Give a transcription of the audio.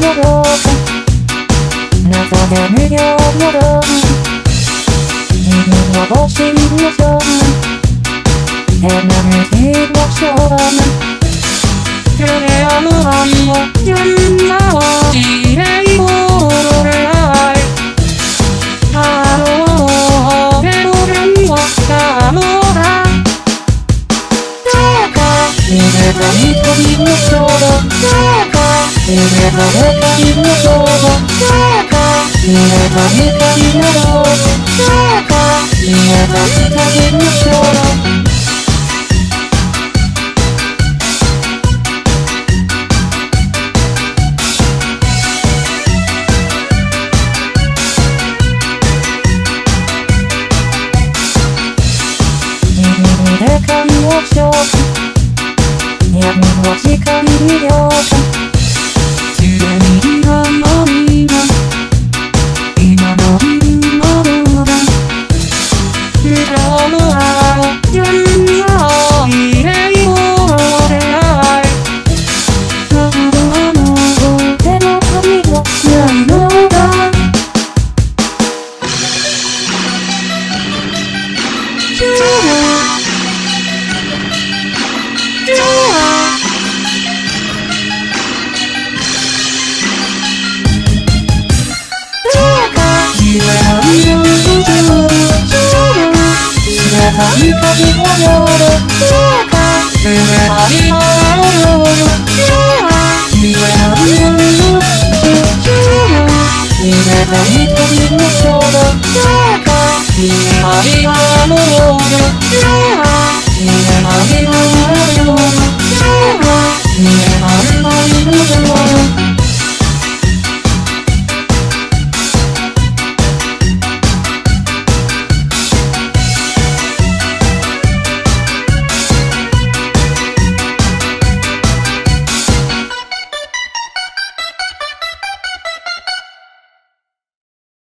やろうか謎で無料やろう自んを欲しい予想変な無事のしょうがクレアの愛の呼んだわ地雷を踊れないハローでのめんをしたのだどうか静かにんびましょうか夢が二人の衝動どうか夢が二人の衝動どうか夢が二人の衝動で感を消化闇の時間に了解 me Mi papi, mi